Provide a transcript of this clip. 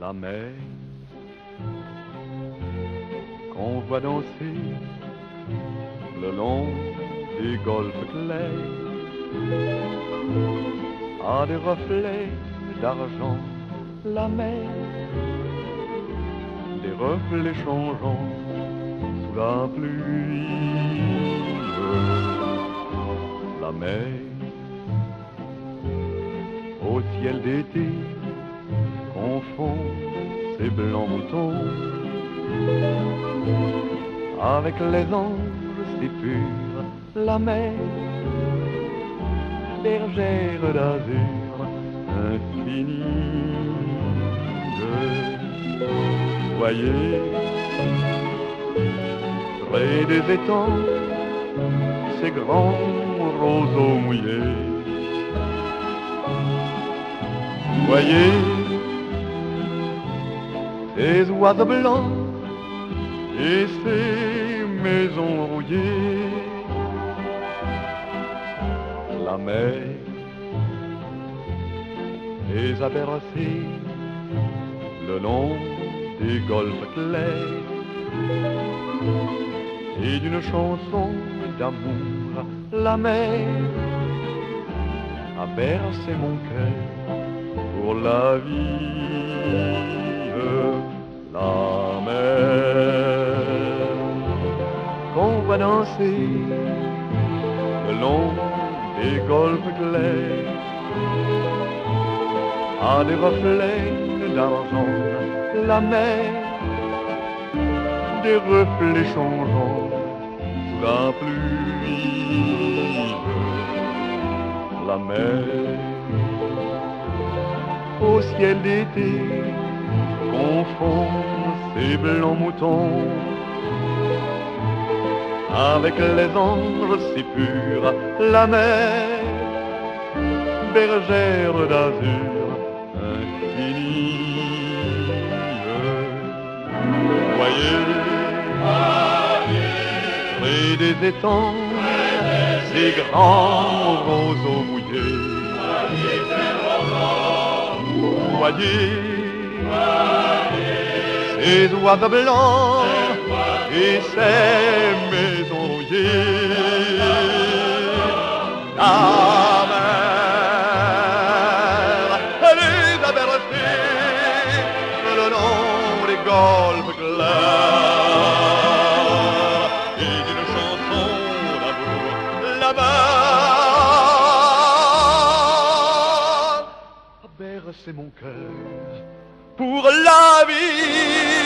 la mer qu'on voit danser le long des golfes clairs. À des reflets d'argent la mer des reflets changeants sous la pluie. La mer au ciel d'été confond ses blancs moutons avec les anges si purs, la mer, bergère d'azur infinie. Voyez, près des étangs, ces grands roseaux mouillés. Voyez, ces oiseaux blancs et ces maisons rouillées. La mer les a bercés le long des golfes clairs et d'une chanson d'amour la mer a bercé mon cœur pour la vie. La mer. Qu'on va danser le long des golfes clairs. À des reflets d'argent la mer. Des reflets changeants sous la pluie. La mer. Au ciel d'été confond ces blancs moutons avec les anges si purs, la mer, bergère d'azur infinie. Voyez, près des étangs, ces grands roseaux mouillés. Voyez, ces oiseaux blancs et ces maisons. La mer, elle a bercés le long des golfes clairs. Et d'une chanson d'amour là-bas a bercé mon cœur pour la vie.